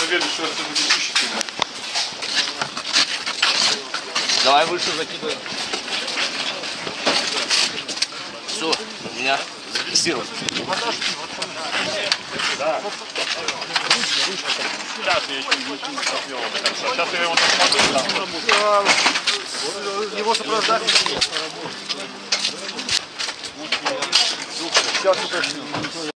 В следующий раз все будет чище всегда. Давай выше закидывай. Все, меня зафиксировали. Да. Сейчас я еще до конца. Сейчас я его досмотрю. Его сопровождать. Сейчас я